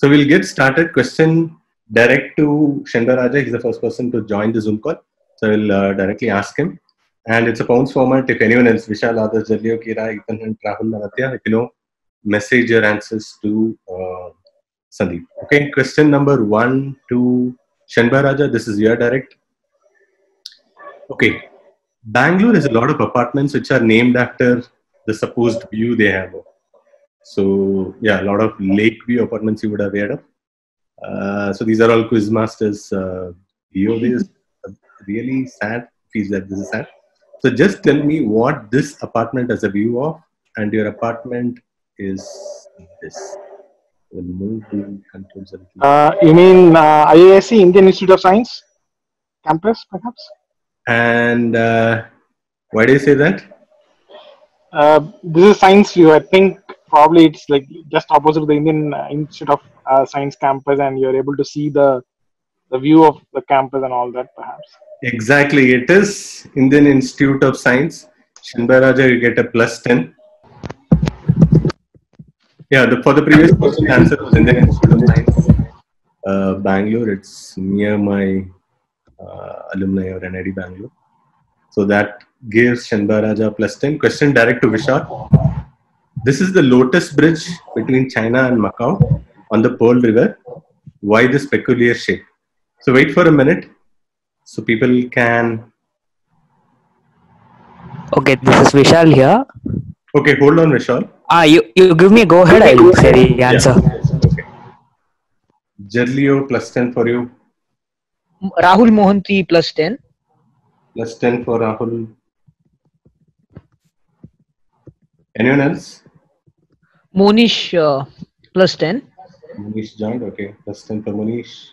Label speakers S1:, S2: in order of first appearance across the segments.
S1: So we'll get started. Question direct to Shenbaraja. He's the first person to join the Zoom call. So I will uh, directly ask him. And it's a pounds format. If anyone else, Vishal, Adarsh, Jalio, Kira, Ethan, and Rahul, Navatya, if you know, message your answers to uh, Sandeep. Okay, question number one to Shenbaraja. This is your direct. Okay, Bangalore has a lot of apartments which are named after the supposed view they have. So yeah, a lot of lake view apartments you would have heard of. Uh, so these are all Quizmasters uh, video. This is really sad. Feels that this is sad. So just tell me what this apartment has a view of, and your apartment is this. We'll move the controls.
S2: Uh, you mean uh, IISc, Indian Institute of Science campus, perhaps?
S1: And uh, why do you say that?
S2: Uh, this is Science View. I think probably it's like just opposite the Indian uh, Institute of uh, Science campus, and you're able to see the the view of the campus and all that, perhaps.
S1: Exactly, it is Indian Institute of Science. Shanbaraja, you get a plus 10. Yeah, the, for the previous question, the answer was Indian Institute of Science, uh, Bangalore. It's near my uh, alumni or NID Bangalore. So that gives Shanbaraja plus 10. Question direct to Vishal. This is the Lotus Bridge between China and Macau on the Pearl River. Why this peculiar shape? So wait for a minute so people can.
S3: Okay, this is Vishal here.
S1: Okay, hold on, Vishal.
S3: Ah, you, you give me a go ahead, I'll say the answer.
S1: Okay. Jerlio plus 10 for you,
S4: Rahul Mohanty plus 10.
S1: plus 10 for Rahul. Anyone else?
S4: Monish uh, plus 10.
S1: Monish joined. Okay, plus 10 for Manish.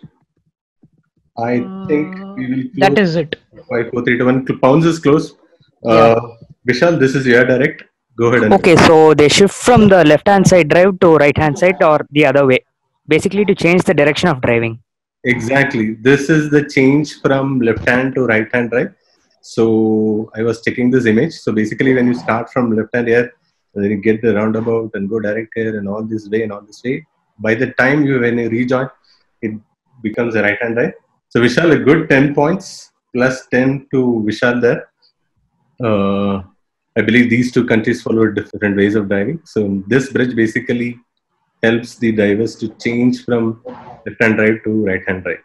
S1: I think we will close
S4: That is it.
S1: by 4 3 to 1. Pounds is close. Uh, Vishal, this is your direct. Go ahead and.
S3: Okay, so they shift from the left hand side drive to right hand side or the other way. Basically, to change the direction of driving.
S1: Exactly. This is the change from left hand to right hand drive. So I was checking this image. So basically, when you start from left hand here, then you get the roundabout and go direct here and all this way and all this way. By the time you when you rejoin, it becomes a right hand drive. So Vishal, a good 10 points plus 10 to Vishal there. Uh, I believe these two countries follow different ways of driving. So this bridge basically helps the drivers to change from left hand drive to right hand drive.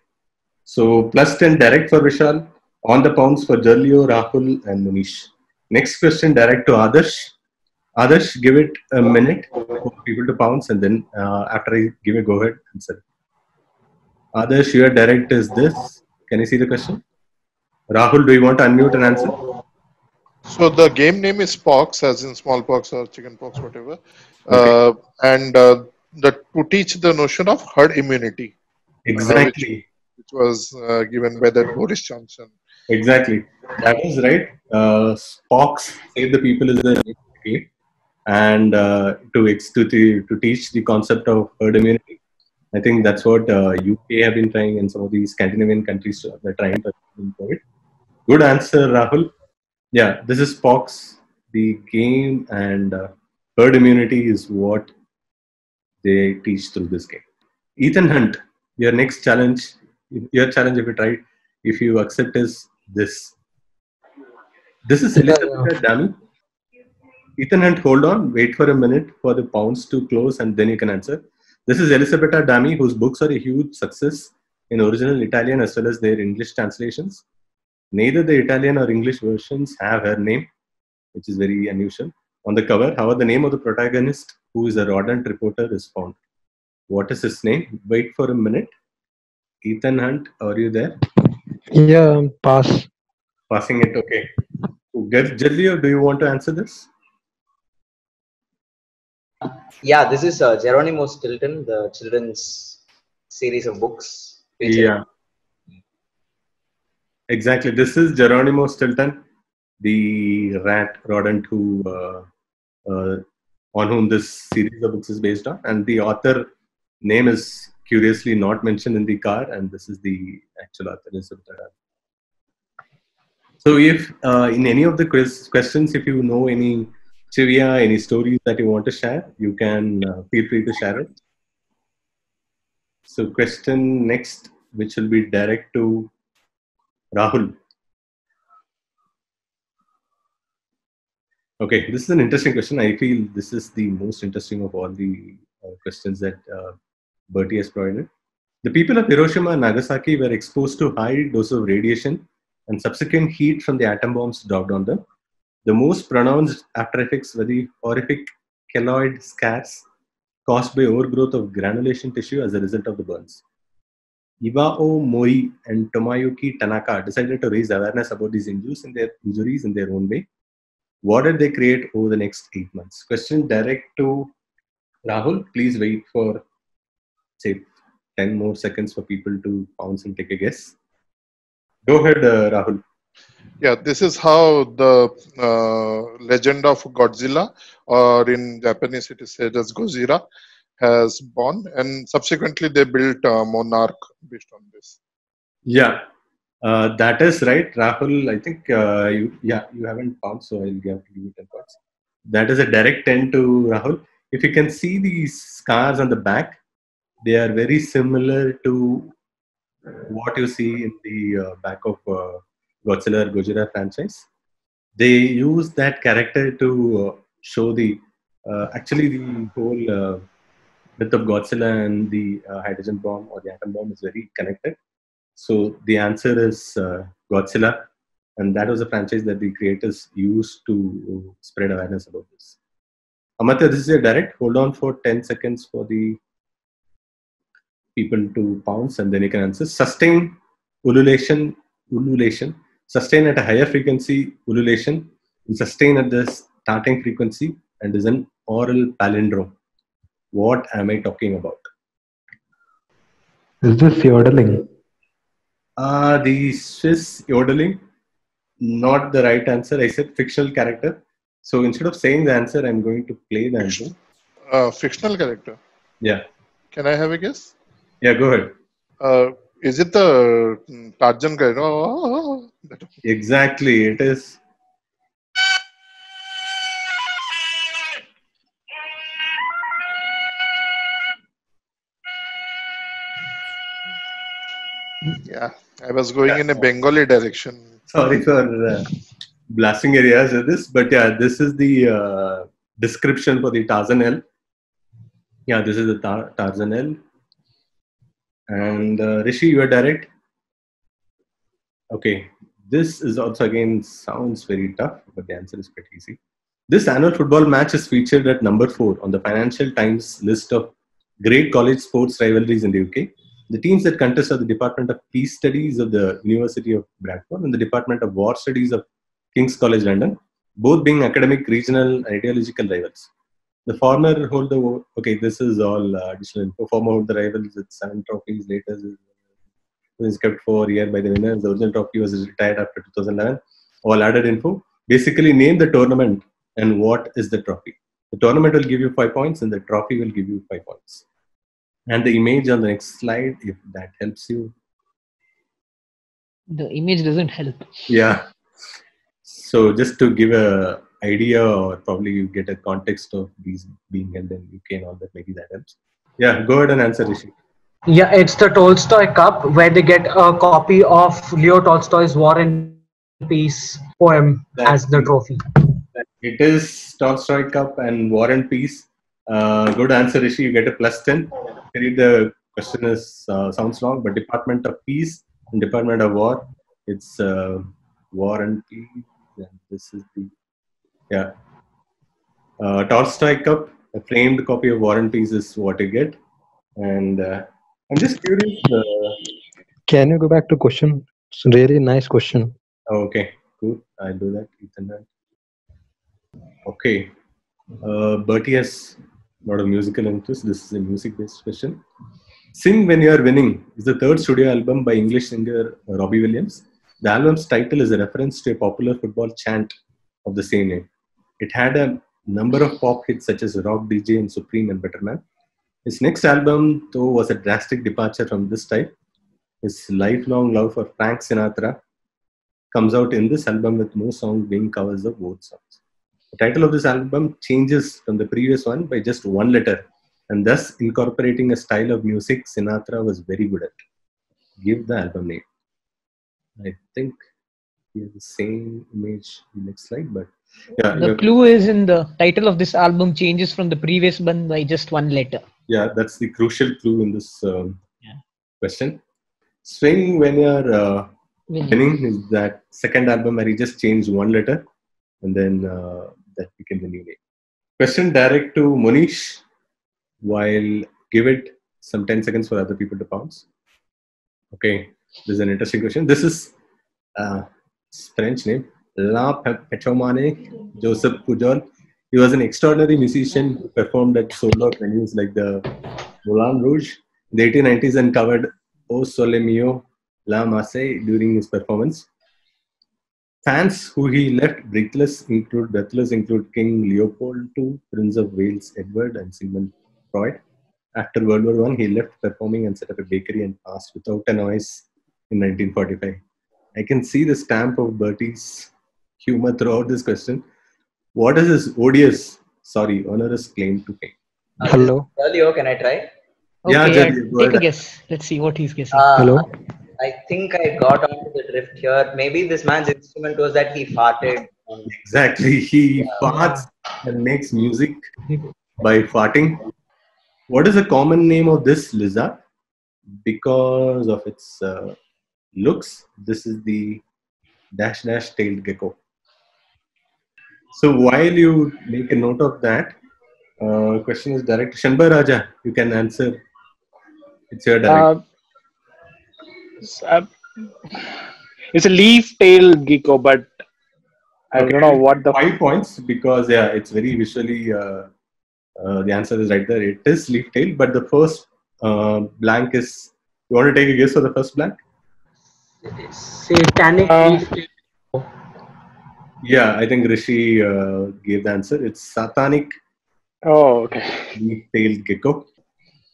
S1: So plus 10 direct for Vishal, on the pounds for Jarlio, Rahul, and Munish. Next question direct to Adarsh. Adarsh, give it a minute for people to pounce, and then uh, after I give a go ahead and answer. Adarsh, your direct is this. Can you see the question? Rahul, do you want to unmute and answer?
S5: So the game name is Pox, as in smallpox or chickenpox, whatever, uh, and uh, the to teach the notion of herd immunity,
S1: Exactly.
S5: which was uh, given by that Boris Johnson.
S1: Exactly. That is right. Uh, Pox: Save the People is the name, and uh, to, ex- to to to teach the concept of herd immunity. I think that's what uh, UK have been trying, and some of these Scandinavian countries are trying to improve it. Good answer, Rahul. Yeah, this is Pox the game, and uh, herd immunity is what they teach through this game. Ethan Hunt, your next challenge, your challenge if you try, if you accept is this. This is Elizabeth Dami. Ethan Hunt, hold on, wait for a minute for the pounds to close and then you can answer. This is Elisabetta Dami, whose books are a huge success in original Italian as well as their English translations. Neither the Italian or English versions have her name, which is very unusual, on the cover. However, the name of the protagonist, who is a rodent reporter, is found. What is his name? Wait for a minute. Ethan Hunt, are you there?
S2: Yeah, pass.
S1: Passing it, okay. Jalio, do you want to answer this?
S6: Yeah, this is uh, Geronimo Stilton, the children's series of books.
S1: Yeah. Exactly. This is Geronimo Stilton, the rat rodent who, uh, uh, on whom this series of books is based on, and the author name is curiously not mentioned in the card, and this is the actual author. So, if uh, in any of the quiz questions, if you know any trivia, any stories that you want to share, you can uh, feel free to share it. So, question next, which will be direct to Rahul. Okay, this is an interesting question. I feel this is the most interesting of all the uh, questions that uh, Berty has provided. The people of Hiroshima and Nagasaki were exposed to high dose of radiation and subsequent heat from the atom bombs dropped on them. The most pronounced after effects were the horrific keloid scars caused by overgrowth of granulation tissue as a result of the burns. Iwao Mori and Tomoyuki Tanaka decided to raise awareness about these injuries in their injuries in their own way. What did they create over the next eight months? Question direct to Rahul. Please wait for say 10 more seconds for people to pounce and take a guess. Go ahead, uh, Rahul.
S5: Yeah, this is how the uh, legend of Godzilla, or in Japanese it is said as Gojira, has born, and subsequently they built uh, Monarch based on this.
S1: Yeah, uh, that is right, Rahul. I think uh, you, yeah, you haven't found, so I'll give, give you 10 points. That is a direct 10 to Rahul. If you can see these scars on the back, they are very similar to what you see in the uh, back of uh, Godzilla or Gojira franchise. They use that character to uh, show the uh, actually the whole uh, myth of Godzilla and the uh, hydrogen bomb or the atom bomb is very connected. So the answer is uh, Godzilla, and that was a franchise that the creators used to spread awareness about this. Amartya, this is a direct. Hold on for 10 seconds for the people to pounce and then you can answer. Sustain ululation, ululation, sustain at a higher frequency ululation, and sustain at the starting frequency and is an oral palindrome. What am I talking about?
S7: Is this yodeling?
S1: Uh, the Swiss yodeling, not the right answer. I said fictional character. So instead of saying the answer, I'm going to play the answer.
S5: Uh, fictional character.
S1: Yeah.
S5: Can I have a guess?
S1: Yeah, go ahead.
S5: Uh, is it the Tarzan guy? Oh,
S1: Exactly. It is.
S5: yeah, I was going in a Bengali direction.
S1: Sorry for uh, blasting areas of this, but yeah, this is the uh, description for the Tarzan yell. Yeah, this is the tar- Tarzan yell. And uh, Rishi, you are direct. Okay, this is also again sounds very tough, but the answer is pretty easy. This annual football match is featured at number four on the Financial Times list of great college sports rivalries in the UK. The teams that contest are the Department of Peace Studies of the University of Bradford and the Department of War Studies of King's College London, both being academic, regional, ideological rivals. The former hold the okay. This is all uh, additional info. Former hold the rivals with seven trophies. Later is, is kept for a year by the winners. The original trophy was retired after 2011. All added info. Basically, name the tournament and what is the trophy. The tournament will give you five points, and the trophy will give you five points. And the image on the next slide, if that helps you.
S4: The image doesn't help.
S1: Yeah. So just to give a idea, or probably you get a context of these being held in UK and all that, maybe that helps. Yeah, go ahead and answer, Rishi.
S8: Yeah, it's the Tolstoy Cup where they get a copy of Leo Tolstoy's War and Peace poem as the trophy.
S1: It is Tolstoy Cup and War and Peace. Uh, good answer, Rishi. You get a plus 10. Maybe the question is uh, sounds long, but Department of Peace and Department of War. It's uh, War and Peace. And this is the. Uh, Tolstoy Cup, a framed copy of War and Peace is what you get. And uh, I'm just curious. Uh,
S7: Can you go back to question? It's a really nice question.
S1: okay, cool. I'll do that. Ethan. Okay. Uh, Berty has a lot of musical interest. This is a music-based question. Sing When You Are Winning is the third studio album by English singer Robbie Williams. The album's title is a reference to a popular football chant of the same name. It had a number of pop hits such as Rock DJ and Supreme and Better Man. His next album, though, was a drastic departure from this type. His lifelong love for Frank Sinatra comes out in this album with most songs being covers of both songs. The title of this album changes from the previous one by just one letter and thus incorporating a style of music Sinatra was very good at. Give the album name. I think we have the same image in the next slide, but yeah,
S4: The clue is in the title of this album changes from the previous one by just one letter.
S1: yeah, that's the crucial clue in this um,
S4: Yeah.
S1: question. Swing when you're uh,
S4: Winning.
S1: winning is that second album where he just changed one letter and then uh, that became the new name. Question direct to Monish while give it some 10 seconds for other people to pounce. Okay, this is an interesting question. This is uh, French name. La Pe- Joseph Pujol. He was an extraordinary musician who performed at solo venues like the Moulin Rouge in the 1890s and covered O Sole Mio La Masse during his performance. Fans who he left breathless include breathless include King Leopold II, Prince of Wales Edward, and Sigmund Freud. After World War One, he left performing and set up a bakery and passed without a noise in 1945. I can see the stamp of Berty's humor throughout this question. What is this odious, sorry, onerous claim to fame?
S7: Hello.
S6: Earlier, can I try?
S1: Yeah,
S4: Okay,
S1: Jadid, go
S4: take a guess. Let's see what he's guessing.
S6: Uh,
S7: Hello.
S6: I think I got onto the drift here. Maybe this man's instrument was that he farted.
S1: Exactly. He farts and makes music by farting. What is the common name of this lizard? Because of its uh, looks, this is the dash dash tailed gecko. So while you make a note of that, uh, question is direct. Shanbar Raja, you can answer. It's your direct.
S2: Uh, it's, uh, a leaf tail gecko, but I
S1: Okay.
S2: don't know what the
S1: five points because yeah, it's very visually. Uh, uh, the answer is right there. It is leaf tail, but the first uh, blank is. You want to take a guess for the first blank?
S8: Satanic
S2: Uh,
S8: leaf
S1: Yeah, I think Rishi uh, gave the answer. It's satanic
S2: Oh, okay.
S1: leaf-tailed gecko.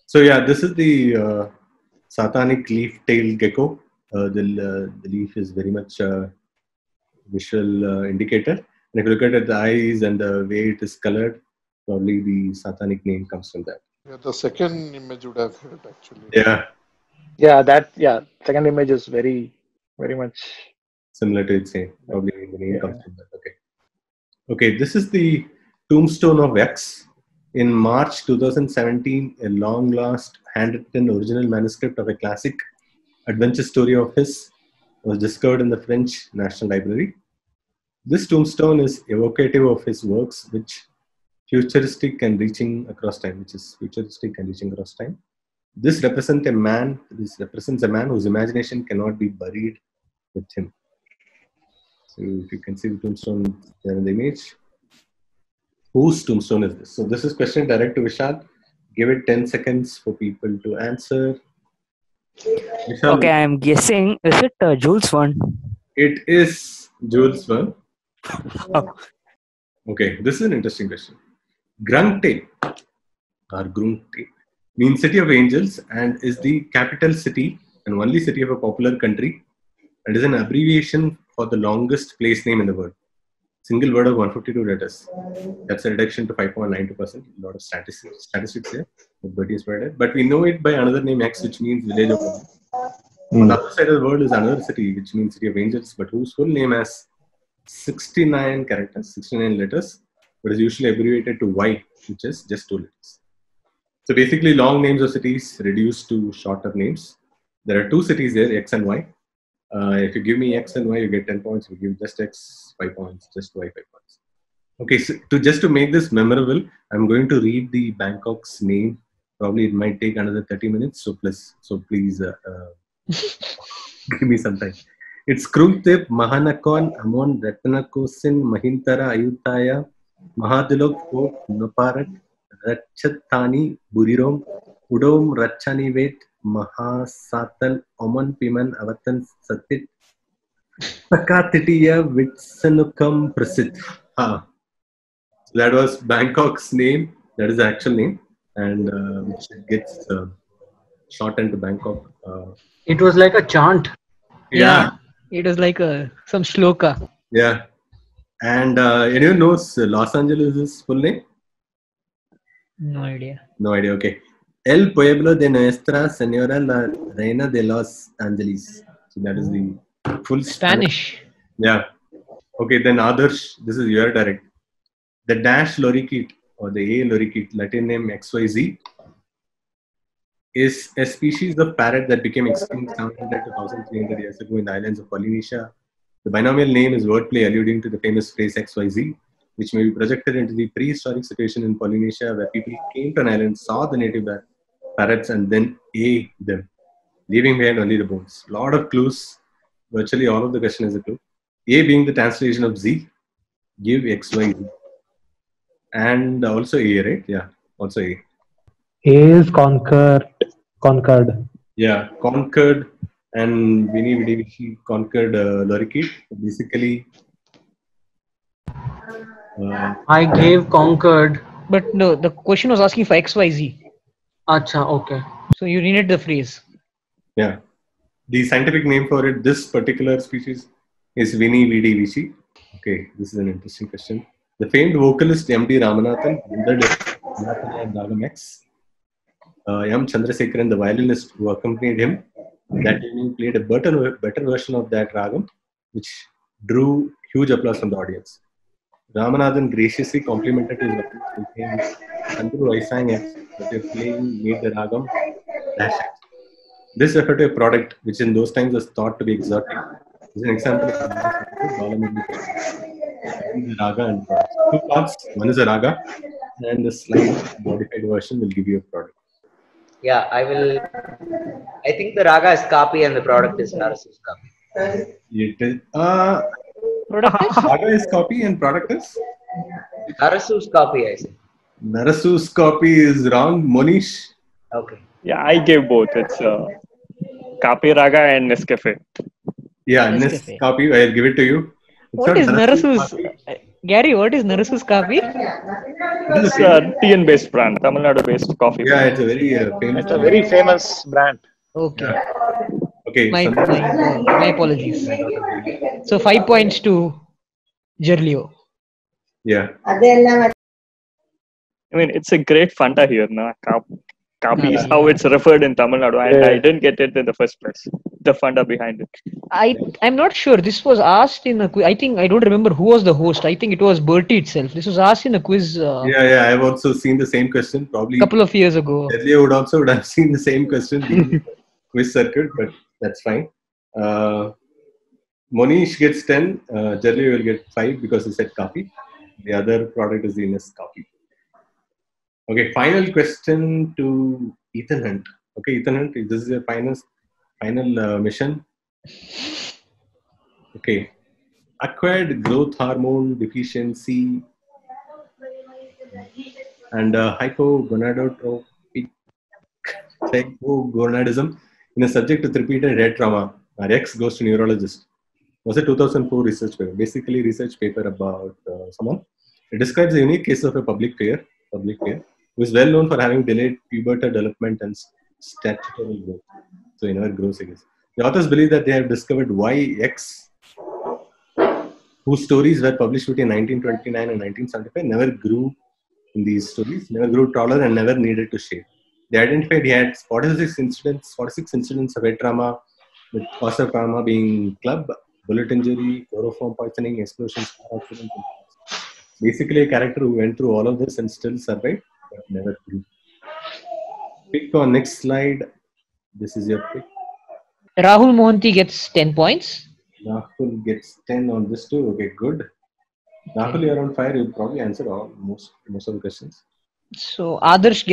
S1: So yeah, this is the uh, satanic leaf-tailed gecko. Uh, the, uh, the leaf is very much a visual uh, indicator. And if you look at it, the eyes and the way it is colored, probably the satanic name comes from that.
S5: Yeah, the second image would have helped actually.
S1: Yeah,
S2: Yeah, that yeah. Second image is very, very much.
S1: Similar to its name. Probably the name comes from that. Okay. Okay, this is the tombstone of X. In March 2017, a long lost handwritten original manuscript of a classic adventure story of his was discovered in the French National Library. This tombstone is evocative of his works, which futuristic and reaching across time, which is futuristic and reaching across time. This represents a man. This represents a man whose imagination cannot be buried with him. So if you can see the tombstone there in the image. Whose tombstone is this? So this is question direct to Vishal. Give it 10 seconds for people to answer. Vishal,
S3: Okay, I'm guessing. Is it uh, Jules Verne?
S1: it is Jules.
S3: Oh.
S1: Okay, this is an interesting question. Grunte or Grunte means city of angels and is the capital city and only city of a popular country and is an abbreviation for the longest place name in the world. Single word of 152 letters. That's a reduction to 5.92%. A lot of statistics, statistics here. Provided. but we know it by another name X, which means village of angels. Hmm. On the other side of the world is another city, which means city of angels, but whose full name has 69 characters, 69 letters, but is usually abbreviated to Y, which is just two letters. So basically, long names of cities reduced to shorter names. There are two cities there, X and Y. Uh, if you give me X and Y, you get 10 points. If you give just X, 5 points, just Y, 5 points. Okay, so to just to make this memorable, I'm going to read the Bangkok's name. Probably it might take another 30 minutes. So plus, so please uh, uh, give me some time. It's Krungtep, Mahanakon, Amon, Ratanakosin, Mahintara, Ayutthaya, Mahadilok, Pope, Noparat, Ratchatani, Burirom, Udom, Ratchanivet, Mahasatal, Oman, Piman, Avatan, Satit, Pakatitiya, Vitsanukam, Prasit. Ah. That was Bangkok's name. That is the actual name. And uh, which gets uh, shortened to Bangkok. Uh,
S8: It was like a chant.
S1: yeah.
S4: It was like a, some shloka.
S1: Yeah. And uh, anyone knows Los Angeles' is full name?
S4: No idea.
S1: No idea. Okay. El Pueblo de Nuestra Señora la Reina de los Angeles. So that is the full
S4: Spanish.
S1: Yeah. Okay, then Adarsh, this is your direct. The dash lorikeet or the A lorikeet, Latin name XYZ, is a species of parrot that became extinct 700 to 1300 years ago in the islands of Polynesia. The binomial name is wordplay alluding to the famous phrase XYZ, which may be projected into the prehistoric situation in Polynesia where people came to an island, saw the native par- parrots, and then A them, leaving behind only the bones. A lot of clues. Virtually all of the question is a clue. A being the translation of Z, give XYZ. And also A, right? Yeah, also A.
S7: A is conquered. Conquered.
S1: Yeah, conquered and Vini Vidi Vici conquered uh, lorikeet. Basically, uh,
S8: I gave conquered.
S4: But no, the question was asking for XYZ.
S8: Acha, okay.
S4: So you needed the phrase.
S1: yeah. The scientific name for it, this particular species, is Vini Vidi Vici. Okay, this is an interesting question. The famed vocalist M.D. Ramanathan wondered if Ramanathan had Ragam X. Uh, M. Chandrasekharan, the violinist who accompanied him, that evening played a better, better version of that Ragam, which drew huge applause from the audience. Ramanathan graciously complimented his vocalist with saying, Chandru, I sang X, but your playing made the Ragam dash X. This referred to a product which in those times was thought to be exotic. Is an example of the raga and product. Two parts. One is a raga, and the slight modified version will give you a product.
S6: Yeah, I will. I think the raga is Kapi and the product is Narasu's copy.
S1: It is, uh,
S4: Product is?
S1: raga is Kapi and product is
S6: Narasu's copy, I say.
S1: Narasu's copy is wrong. Monish.
S6: Okay.
S9: Yeah, I gave both. It's uh, Kapi Raga and Nescafe.
S1: Yeah,
S4: Nescafe.
S1: Nis copy. I'll give it to you. It's
S4: What
S1: not
S4: is
S1: Narasu's
S4: Narasu's?
S1: copy.
S4: Gary, what is Narasu's copy?
S9: This is a TN based brand, Tamil Nadu based coffee.
S1: Yeah, it's a very uh, famous.
S2: It's a very famous brand.
S4: Okay.
S1: Okay.
S4: My, my, my apologies. So five points to Jerlio.
S1: Yeah.
S9: I mean, it's a great funda here. Na? Kap, Kapi is how it's referred in Tamil Nadu. And I didn't get it in the first place. The funda behind it.
S4: I I'm not sure. This was asked in a quiz. I think I don't remember who was the host. I think it was Berty itself. This was asked in a quiz a
S1: Yeah, yeah. I've also seen the same question. Probably a
S4: couple of years ago.
S1: Earlier would also would have seen the same question in the quiz circuit, but that's fine. Uh, Monish gets 10, uh, Jerry will get 5 because he said copy. The other product is the Ines copy. Okay, final question to Ethan Hunt. Okay, Ethan Hunt, this is your final, final uh, mission. Okay, acquired growth hormone deficiency and uh, hypogonadotropic hypogonadism in a subject with repeated head trauma. Our ex goes to neurologist. Was a 2004 research paper, basically research paper about uh, someone. It describes a unique case of a public fear, public fear, who is well known for having delayed pubertal development and statutory growth. So in our growth, I guess. The authors believe that they have discovered why X, whose stories were published between 1929 and 1975, never grew in these stories, never grew taller and never needed to shave. They identified he had 46 incidents, 46 incidents of head trauma, with cause of trauma being club, bullet injury, chloroform poisoning, explosions, car accidents. Basically, a character who went through all of this and still survived, never grew. Pick on next slide. This is your pick.
S4: Rahul Mohanty gets 10 points.
S1: Rahul gets 10 on this too. Okay, good. Rahul, you're on fire. You'll probably answer all most most of the questions.
S4: So Adarsh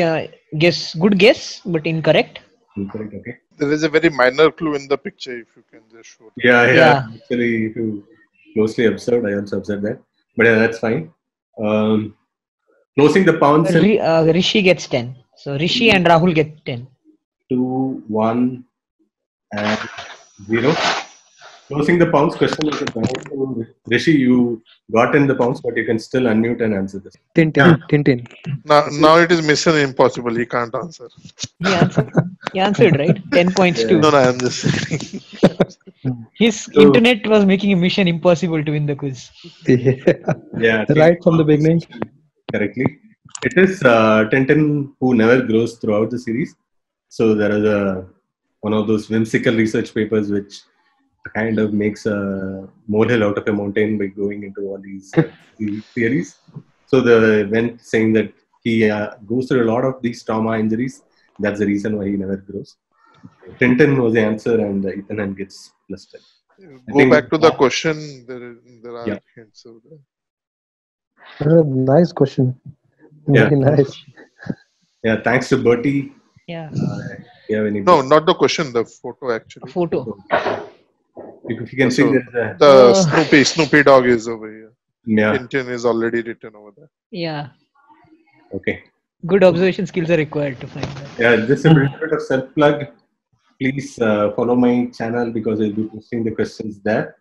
S4: guess good guess, but incorrect.
S1: Incorrect. Okay.
S5: There is a very minor clue in the picture if you can just show. that.
S1: Yeah, yeah.
S4: Yeah.
S1: Actually, if you closely observed, I also observed that. But yeah, that's fine. Um, closing the pound symbol.
S4: Uh, Rishi gets 10. So Rishi and Rahul get 10.
S1: two, one, and zero. Closing the pounds question is about Rishi. You got in the pounds, but you can still unmute and answer this.
S7: Tintin. Tintin.
S5: Now, now it is mission impossible. He can't answer.
S4: He answered, he answered right? 10 points to
S5: No, no, I'm just saying.
S4: his
S1: So-
S4: internet was making a mission impossible to win the quiz.
S7: Yeah.
S1: Yeah,
S7: Right from the beginning.
S1: Correctly. It is uh, Tintin who never grows throughout the series. So there is a one of those whimsical research papers which kind of makes a molehill out of a mountain by going into all these uh, theories. So the event saying that he uh, goes through a lot of these trauma injuries. That's the reason why he never grows. Tintin was the answer, and uh, Ethan Hunt gets plus 10.
S5: Go
S1: think-
S5: back to the question. There, there are
S1: Yeah.
S5: hints over there.
S7: Uh, nice question.
S1: Yeah.
S7: Very nice.
S1: Yeah, thanks to Berty.
S4: Yeah.
S1: Uh, you have any
S5: No, not the question. The photo actually.
S4: Photo.
S1: If you can see
S5: So,
S1: there's a,
S5: The
S4: Uh.
S5: Snoopy Snoopy dog is over here.
S1: yeah,
S5: Tintin is already written over there.
S4: Yeah.
S1: okay.
S4: Good observation skills are required to find that.
S1: Yeah, just a little bit of self plug. Please uh, follow my channel because I'll be posting the questions there.